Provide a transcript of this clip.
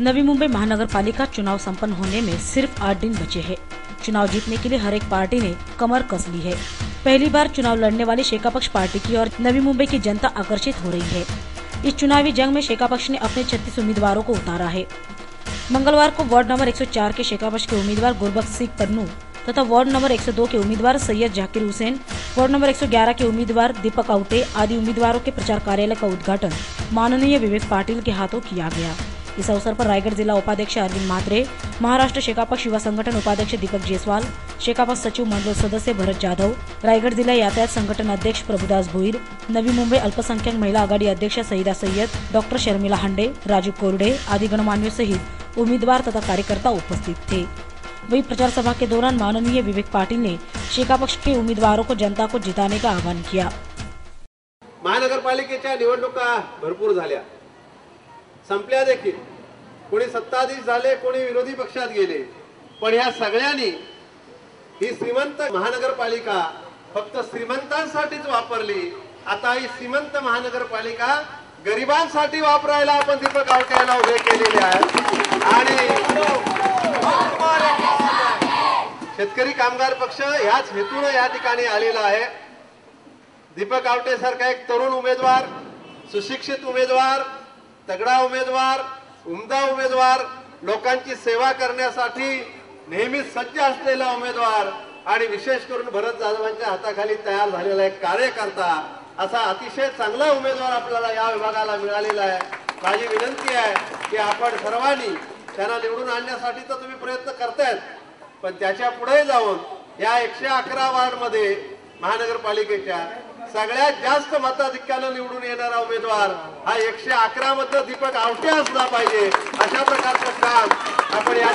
नवी मुंबई महानगर पालिका चुनाव संपन्न होने में सिर्फ़ आठ दिन बचे हैं। चुनाव जीतने के लिए हर एक पार्टी ने कमर कस ली है। पहली बार चुनाव लड़ने वाली शेखा पक्ष पार्टी की और नवी मुंबई की जनता आकर्षित हो रही है। इस चुनावी जंग में शेखा पक्ष ने अपने 36 उम्मीदवारों को उतारा है। मंगलवार को वार्ड नंबर 104 के शेखा पक्ष के उम्मीदवार गुरबख्श सिंह पन्नू तथा वार्ड नंबर 102 के उम्मीदवार सैयद जाकिर हुसैन, वार्ड नंबर 111 के उम्मीदवार दीपक आउटे आदि उम्मीदवारों के प्रचार कार्यालय का उद्घाटन माननीय विवेक पाटिल के हाथों किया गया। इस अवसर पर रायगढ़ जिला उपाध्यक्ष अरविंद मात्रे महाराष्ट्र शेकापा युवा संगठन उपाध्यक्ष दीपक जयसवाल शेकापा सचिव मंडल सदस्य भरत जाधव रायगढ़ जिला यातायात संगठन अध्यक्ष प्रभुदास भोईर नवी मुंबई अल्पसंख्यक महिला आघाड़ी अध्यक्ष सईदा सैयद डॉक्टर शर्मिला हांडे राजू कोरडे आदि गणमान्यों सहित उम्मीदवार तथा कार्यकर्ता उपस्थित थे। वही प्रचार सभा के दौरान माननीय विवेक पाटिल ने शेका पक्ष के उम्मीदवारों को जनता को जिताने का आह्वान किया। महानगरपालिकेच्या निवडणुका भरपूर झाल्या. संपल्या देखील. कोणी सत्ताधीश झाले कोणी विरोधी पक्षात गेले. पण ह्या सगळ्यांनी ही श्रीमंत महानगरपालिका फक्त श्रीमंतांसाठीच वापरली. आता ही श्रीमंत महानगरपालिका गरिबांसाठी वापरायला आपण दीपक आवट्याला उभे केलेले आहे आणि शेतकरी कामगार पक्ष ह्याच हेतून या ठिकाणी आलेला आहे. दीपक आवटे सारखा एक तरुण उमेदवार सुशिक्षित उमेदवार तगडा उमेदवार उमदा उमेदवार लोकांची सेवा करण्यासाठी नेहमीच सज्ज असलेला उमेदवार आणि विशेष करून भरत जाधवांच्या हाताखाली तयार झालेला एक कार्यकर्ता असा अतिशय चांगला उमेदवार आपल्याला या विभागाला मिळालेला आहे. माझी विनंती आहे की आपण सर्वांनी त्यांना निवडून आणण्यासाठी तर तुम्ही प्रयत्न करतायत पण त्याच्या पुढे जाऊन या एकशे अकरा वार्डमध्ये महानगरपालिकेच्या सगळ्यात जास्त मताधिक्यानं निवडून येणारा उमेदवार हा एकशे अकरा मधलं दीपक आवटे असला पाहिजे. अशा प्रकारचं काम आपण या